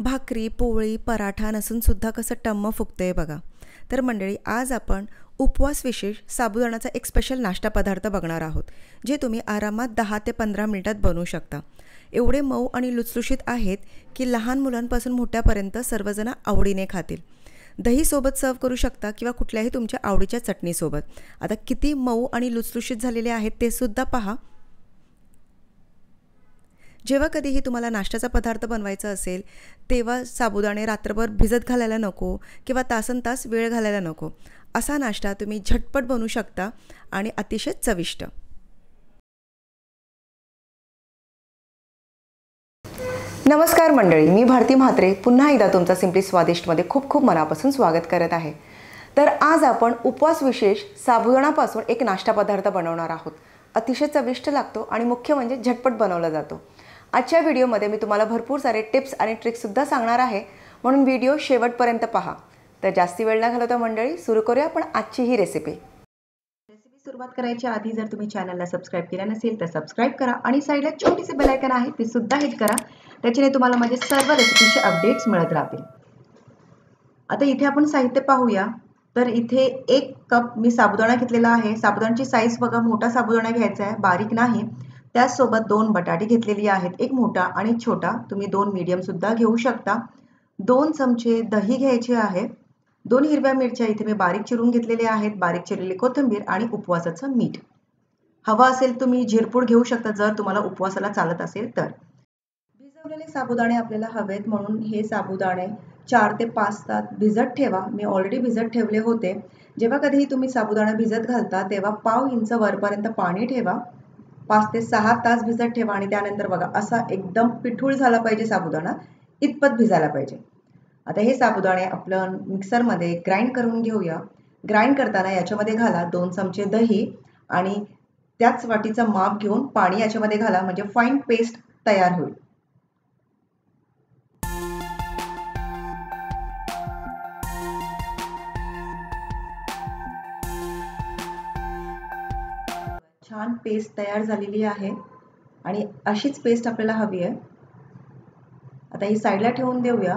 भाकरी पोळी पराठा नसूनसुद्धा कसं टम्म फुगतंय बघा. तर मंडळी आज आपण उपवास विशेष साबुदाणाचा एक स्पेशल नाश्ता पदार्थ बघणार आहोत जे तुम्ही आरामात दहा ते पंधरा मिनटात बनवू शकता. एवढे मऊ आणि लुसलुशीत आहेत की लहान मुलांपासून मोठ्यापर्यंत सर्वजण आवडीने खातील. दहीसोबत सर्व करू शकता किंवा कुठल्याही तुमच्या आवडीच्या चटणीसोबत. आता किती मऊ आणि लुसलुशीत झालेले आहेत ते सुद्धा पहा. जेव्हा कधीही तुम्हाला नाश्त्याचा पदार्थ बनवायचा असेल तेव्हा साबुदाणे रात्रभर भिजत घालायला नको किंवा तासन तास वेळ घालायला नको. असा नाश्ता तुम्ही झटपट बनवू शकता आणि अतिशय चविष्ट. नमस्कार मंडळी मी भारती म्हात्रे. पुन्हा एकदा तुमचा सिम्पली स्वादिष्टमध्ये खूप खूप मनापासून स्वागत करत आहे. तर आज आपण उपवास विशेष साबुदाणापासून एक नाश्ता पदार्थ बनवणार आहोत. अतिशय चविष्ट लागतो आणि मुख्य म्हणजे झटपट बनवला जातो. आजच्या व्हिडिओमध्ये मी तुम्हाला भरपूर सारे टिप्स आणि ट्रिक्ससुद्धा सांगणार आहे. म्हणून व्हिडिओ शेवटपर्यंत पहा. तर जास्ती वेळ न घालवता मंडळी सुरू करूया आपण आजची ही रेसिपी रेसिपी सुरुवात करायच्या आधी जर तुम्ही चॅनलला सबस्क्राईब केलं नसेल तर सबस्क्राईब करा आणि साईडला छोटीसे बेलायकन आहे ते सुद्धा हिट करा. त्याच्याने तुम्हाला माझे सर्व रेसिपीचे अपडेट्स मिळत राहतील. आता इथे आपण साहित्य पाहूया. तर इथे एक कप मी साबुदाणा घेतलेला आहे. साबुदाण्याची साईज बघा मोठा साबुदाणा घ्यायचा आहे. बारीक नाही. त्याचसोबत दोन बटाटे घेतलेली आहेत एक मोठा आणि छोटा. तुम्ही दोन मीडियम सुद्धा घेऊ शकता. दोन चमचे दही घ्यायचे आहे. दोन हिरव्या मिरच्या इथे मी बारीक चिरून घेतलेले आहेत. बारीक चिरलेली कोथिंबीर आणि उपवासाचं मीठ. हवा असेल तुम्ही झिरपूड घेऊ शकता जर तुम्हाला उपवासाला चालत असेल तर. भिजवलेले साबुदाणे आपल्याला हवेत म्हणून हे साबुदाणे चार ते पाच तास भिजत ठेवा. मी ऑलरेडी भिजत ठेवले होते. जेव्हा कधीही तुम्ही साबुदाणा भिजत घालता तेव्हा पाव इंच वरपर्यंत पाणी ठेवा. पाच ते सहा तास भिजत ठेवा आणि त्यानंतर बघा असा एकदम पिठूळ झाला पाहिजे साबुदाणा इतपत भिजायला पाहिजे. आता हे साबुदाणे आपलं मिक्सरमध्ये ग्राइंड करून घेऊया. ग्राइंड करताना याच्यामध्ये घाला दोन चमचे दही आणि त्याच वाटीचं माप घेऊन पाणी याच्यामध्ये घाला म्हणजे फाईन पेस्ट तयार होईल. छान पेस्ट तयार झालेली आहे. आणि अशीच पेस्ट आपल्याला हवी आहे. आता ही साईडला ठेवून देऊया.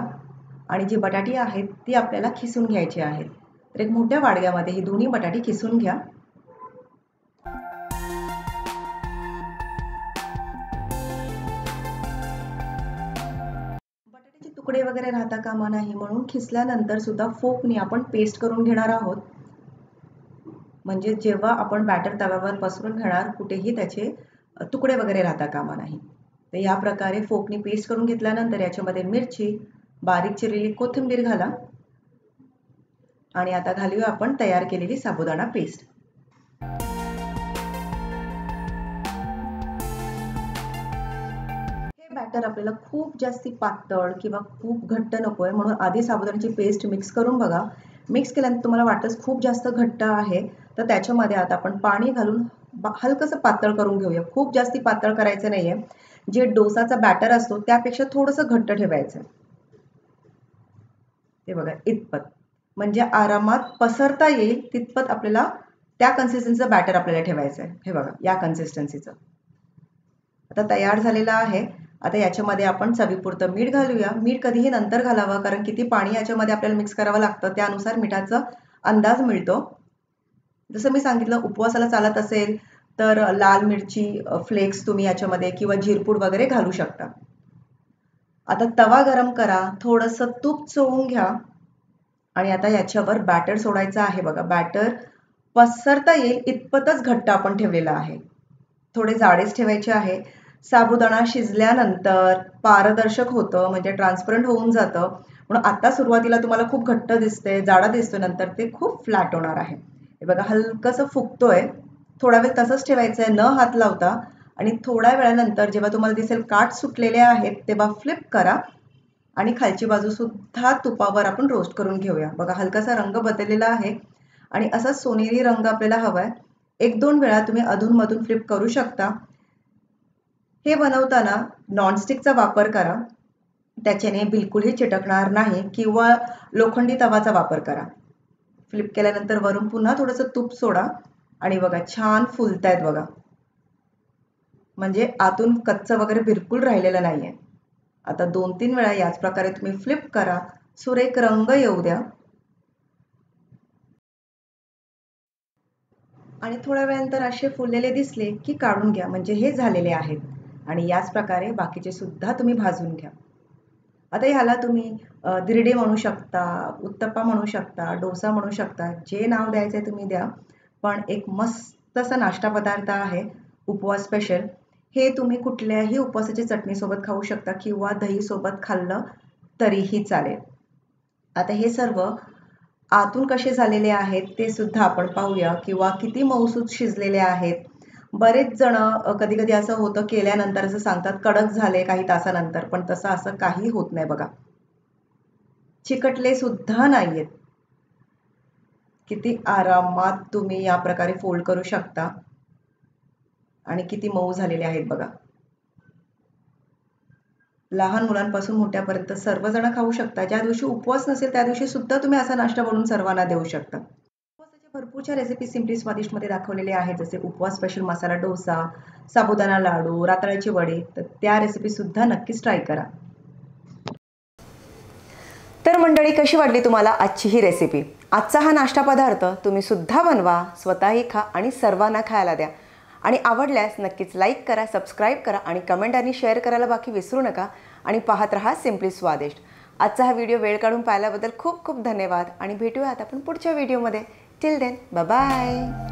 आणि जी बटाटी आहेत ती आपल्याला खिसून घ्यायची आहेत. तर एक मोठ्या वाडग्यामध्ये ही दोन्ही बटाटी खिसून घ्या. बटाट्याचे तुकडे वगैरे राहता कामा नाही म्हणून खिसल्यानंतर सुद्धा फोकनी आपण पेस्ट करून घेणार आहोत. म्हणजे जेव्हा आपण बॅटर तव्यावर पसरून घेणार कुठेही त्याचे तुकडे वगैरे राहता कामा नाही. तर या प्रकारे फोकनी पेस्ट करून घेतल्यानंतर याच्यामध्ये मिरची बारीक चिरलेली कोथिंबीर घाला. आणि आता घालूया आपण तयार केलेली साबुदाणा पेस्ट हे बॅटर आपल्याला खूप जास्ती पातळ किंवा खूप घट्ट नको आहे म्हणून आधी साबुदाण्याची पेस्ट मिक्स करून बघा. मिक्स केल्यानंतर तुम्हाला वाटत खूप जास्त घट्ट आहे तर त्याच्यामध्ये आता आपण पाणी घालून हलकंसं पातळ करून घेऊया. खूप जास्ती पातळ करायचं नाहीये. जे डोसाचा बॅटर असतो त्यापेक्षा थोडंसं घट्ट ठेवायचं. ते बघा इतपत. म्हणजे आरामात पसरता येईल तितपत आपल्याला त्या कन्सिस्टन्सीचं बॅटर आपल्याला ठेवायचं आहे हे बघा या कन्सिस्टन्सीचं आता तयार झालेलं आहे. आता याच्यामध्ये आपण चवीपुरतं मीठ घालूया. मीठ कधीही नंतर घालावं कारण किती पाणी याच्यामध्ये आपल्याला मिक्स करावं लागतं त्यानुसार मिठाचा अंदाज मिळतो. जसं मी सांगितलं उपवासाला चालत असेल तर लाल मिरची फ्लेक्स तुम्ही याच्यामध्ये किंवा जिरपूड वगैरे घालू शकता. आता तवा गरम करा थोडंसं तूप चोळून घ्या. आणि आता याच्यावर बॅटर सोडायचं आहे बघा. बॅटर पसरता येईल इतपतच घट्ट आपण ठेवलेलं आहे. थोडे जाडेच ठेवायचे आहे. साबुदाणा शिजल्यानंतर पारदर्शक होतं म्हणजे ट्रान्सपरंट होऊन जातं. म्हणून आता सुरुवातीला तुम्हाला खूप घट्ट दिसते जाडा दिसतो नंतर ते खूप फ्लॅट होणार आहे. हे बघा हलकंसं फुगतोय. थोडा वेळ तसंच ठेवायचं आहे न हात लावता. आणि थोड्या वेळानंतर जेव्हा तुम्हाला दिसेल काठ सुटलेले आहेत तेव्हा फ्लिप करा. आणि खालची बाजू सुद्धा तुपावर आपण रोस्ट करून घेऊया. बघा हलकासा रंग बदललेला आहे. आणि असा सोनेरी रंग आपल्याला हवा आहे एक दोन वेळा तुम्ही अधूनमधून फ्लिप करू शकता. हे बनवताना नॉनस्टिकचा वापर करा. त्याच्याने बिलकुलही चिटकणार नाही. किंवा लोखंडी तवाचा वापर करा. फ्लिप केल्यानंतर वरून पुन्हा थोडंसं तूप सोडा. आणि बघा छान फुलतायत बघा. म्हणजे आतून कच्चं वगैरे बिलकुल राहिलेलं नाहीये. आता दोन तीन वेळा याच प्रकारे तुम्ही फ्लिप करा. सुरेख रंग येऊ द्या. आणि थोड्या वेळानंतर असे फुललेले दिसले की काढून घ्या. म्हणजे हे झालेले आहेत. आणि याच प्रकारे बाकीचे सुद्धा तुम्ही भाजून घ्या. आता ह्याला तुम्ही दिरडे म्हणू शकता उत्तप्पा म्हणू शकता डोसा म्हणू शकता जे नाव द्यायचे तुम्ही द्या. पण एक मस्त असा नाश्ता पदार्थ आहे उपवास स्पेशल हे तुम्ही कुठल्याही उपवासाच्या चटणीसोबत खाऊ शकता किंवा दहीसोबत खाल्लं तरीही चालेल. आता हे सर्व आतून कसे झालेले आहेत ते सुद्धा आपण पाहूया किंवा किती मौसूद शिजलेले आहेत. बरेच जण कधी कधी असं होतं केल्यानंतर असं सांगतात कडक झाले काही तासानंतर पण तसं असं काही होत नाही बघा. चिकटले सुद्धा नाहीयेत. किती आरामात तुम्ही या प्रकारे फोल्ड करू शकता. आणि किती मऊ झालेले आहेत बघा. लहान मुलांपासून मोठ्यापर्यंत सर्वजण खाऊ शकता. ज्या दिवशी उपवास नसेल त्या दिवशी सुद्धा तुम्ही असा नाश्ता बनवून सर्वांना देऊ शकता. भरपूरच्या रेसिपी सिम्पली स्वादिष्टमध्ये दाखवलेले आहेत. जसे उपवास स्पेशल मसाला डोसा साबुदाणा लाडू रातळ्याचे वडे. तर त्या रेसिपी सुद्धा नक्कीच ट्राय करा. तर मंडळी कशी वाटली तुम्हाला आजची ही रेसिपी आजचा हा नाश्ता पदार्थ तुम्ही सुद्धा बनवा स्वतःही खा आणि सर्वांना खायला द्या. आणि आवडल्यास नक्कीच लाईक करा सबस्क्राईब करा आणि कमेंट आणि शेअर करायला बाकी विसरू नका आणि पाहत रहा सिम्पली स्वादिष्ट आजचा हा व्हिडिओ वेळ काढून पाहिल्याबद्दल खूप खूप धन्यवाद आणि भेटूयात आपण पुढच्या व्हिडिओमध्ये टिल देन बाय